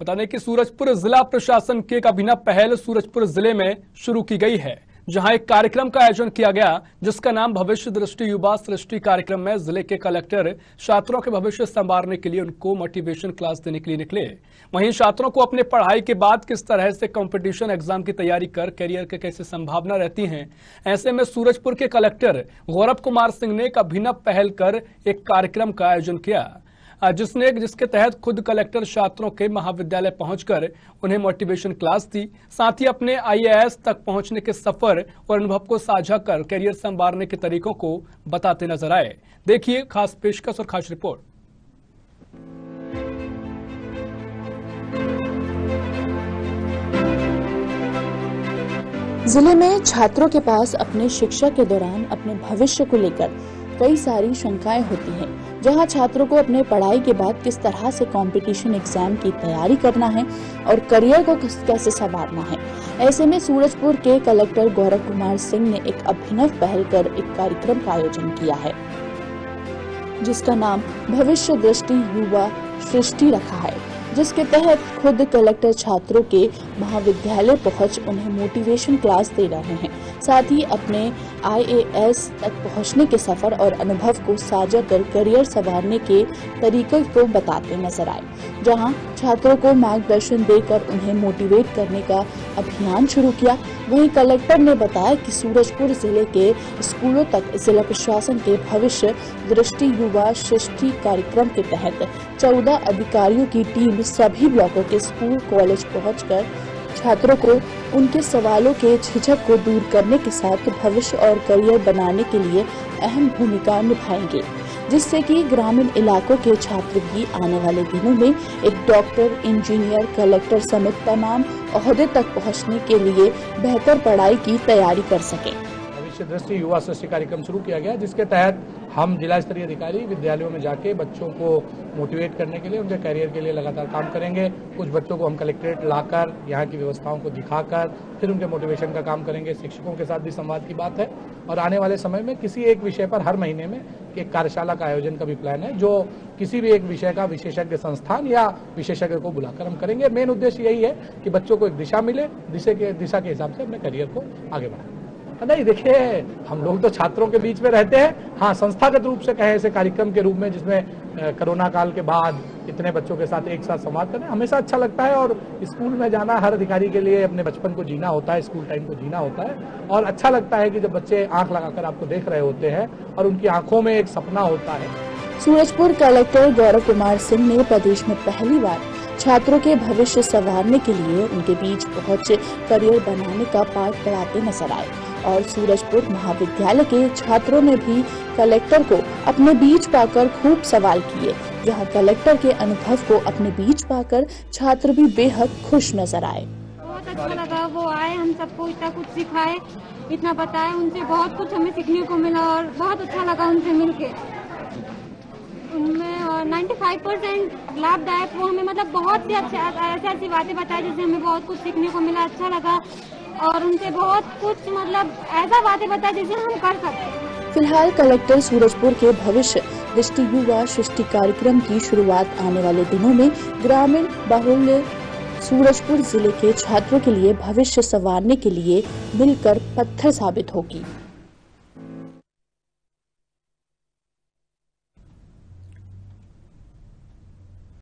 बता दें कि सूरजपुर जिला प्रशासन की एक अभिनव पहल सूरजपुर ज़िले में शुरू की गई है, जहाँ एक कार्यक्रम का आयोजन किया गया, जिसका नाम भविष्य दृष्टि, युवा सृष्टि कार्यक्रम में ज़िले के कलेक्टर छात्रों के भविष्य संवारने के लिए उनको मोटिवेशन क्लास देने के लिए निकले। वहीं छात्रों को अपने पढ़ाई के बाद किस तरह से कंपटीशन एग्ज़ाम की तैयारी कर करियर के कैसे संभावना रहती है, ऐसे में सूरजपुर के कलेक्टर गौरव कुमार सिंह ने एक अभिनव पहल कर एक कार्यक्रम का आयोजन किया। जिसने, जिसके तहत खुद कलेक्टर छात्रों के महाविद्यालय पहुंचकर उन्हें मोटिवेशन क्लास दी, साथ ही अपने आईएएस तक पहुँचने के सफ़र और अनुभव को साझा कर करियर संवारने के तरीकों को बताते नज़र आए। देखिए खास पेशकश और खास रिपोर्ट। ज़िले में छात्रों के पास अपने शिक्षा के दौरान अपने भविष्य को लेकर कई सारी शंकाएँ होती हैं। जहाँ छात्रों को अपने पढ़ाई के बाद किस तरह से कंपटीशन एग्ज़ाम की तैयारी करना है और करियर को कैसे संवारना है। ऐसे में सूरजपुर के कलेक्टर गौरव कुमार सिंह ने एक अभिनव पहल कर एक कार्यक्रम का आयोजन किया है, जिसका नाम भविष्य दृष्टि युवा सृष्टि रखा है। जिसके तहत खुद कलेक्टर छात्रों के महाविद्यालय पहुँच उन्हें मोटिवेशन क्लास दे रहे हैं। साथ ही अपने आईएएस तक पहुँचने के सफ़र और अनुभव को साझा कर करियर संवारने के तरीकों को बताते नज़र आए, जहाँ छात्रों को मार्गदर्शन देकर उन्हें मोटिवेट करने का अभियान शुरू किया। वहीं कलेक्टर ने बताया कि सूरजपुर ज़िले के स्कूलों तक जिला प्रशासन के भविष्य दृष्टि युवा सृष्टि कार्यक्रम के तहत चौदह अधिकारियों की टीम सभी ब्लॉकों के स्कूल, कॉलेज पहुंचकर छात्रों को उनके सवालों के झिझक को दूर करने के साथ भविष्य और करियर बनाने के लिए अहम भूमिका निभाएँगे, जिससे कि ग्रामीण इलाकों के छात्र भी आने वाले दिनों में एक डॉक्टर, इंजीनियर, कलेक्टर समेत तमाम अहदे तक पहुँचने के लिए बेहतर पढ़ाई की तैयारी कर सकें। भविष्य दृष्टि युवा सृष्टि कार्यक्रम शुरू किया गया, जिसके तहत हम जिला स्तरीय अधिकारी विद्यालयों में जाके बच्चों को मोटिवेट करने के लिए, उनके करियर के लिए लगातार काम करेंगे। कुछ बच्चों को हम कलेक्ट्रेट लाकर, यहाँ की व्यवस्थाओं को दिखाकर, फिर उनके मोटिवेशन का काम करेंगे। शिक्षकों के साथ भी संवाद की बात है। और आने वाले समय में किसी एक विषय पर हर महीने में एक कार्यशाला का आयोजन का भी प्लान है, जो किसी भी एक विषय का विशेषज्ञ संस्थान या विशेषज्ञ को बुलाकर हम करेंगे। मेन उद्देश्य यही है कि बच्चों को एक दिशा मिले, दिशा के दिशा के हिसाब से अपने करियर को आगे बढ़ाएँ। नहीं देखिए, हम लोग तो छात्रों के बीच में रहते हैं। हाँ संस्थागत रूप से कहे, ऐसे कार्यक्रम के रूप में, जिसमें कोरोना काल के बाद इतने बच्चों के साथ एक साथ संवाद करना हमेशा अच्छा लगता है और स्कूल में जाना हर अधिकारी के लिए अपने बचपन को जीना होता है, स्कूल टाइम को जीना होता है। और अच्छा लगता है कि जब बच्चे आँख लगाकर आपको देख रहे होते हैं और उनकी आँखों में एक सपना होता है। सूरजपुर कलेक्टर गौरव कुमार सिंह ने प्रदेश में पहली बार छात्रों के भविष्य संवारने के लिए उनके बीच पहुँच, करियर बनाने का पाठ पढ़ाते नज़र आए। और सूरजपुर महाविद्यालय के छात्रों ने भी कलेक्टर को अपने बीच पाकर खूब सवाल किए। जहाँ कलेक्टर के अनुभव को अपने बीच पाकर छात्र भी बेहद खुश नज़र आए। बहुत अच्छा लगा, वो आए, हम सबको इतना कुछ सिखाए, इतना बताए, उनसे बहुत कुछ हमें सीखने को मिला और बहुत अच्छा लगा उनसे मिलके। उनमें और 95 परसेंट लाभदायक, वो हमें मतलब बहुत सी अच्छी, ऐसी ऐसी बातें बताई जिससे हमें बहुत कुछ सीखने को मिला अच्छा लगा। और उनसे बहुत कुछ मतलब ऐसा बातें बताए जिसे हम कर सकते फ़िलहाल कलेक्टर सूरजपुर के भविष्य दृष्टि युवा सृष्टि कार्यक्रम की शुरुआत आने वाले दिनों में ग्रामीण बाहुल्य सूरजपुर ज़िले के छात्रों के लिए भविष्य संवारने के लिए मिलकर पत्थर साबित होगी।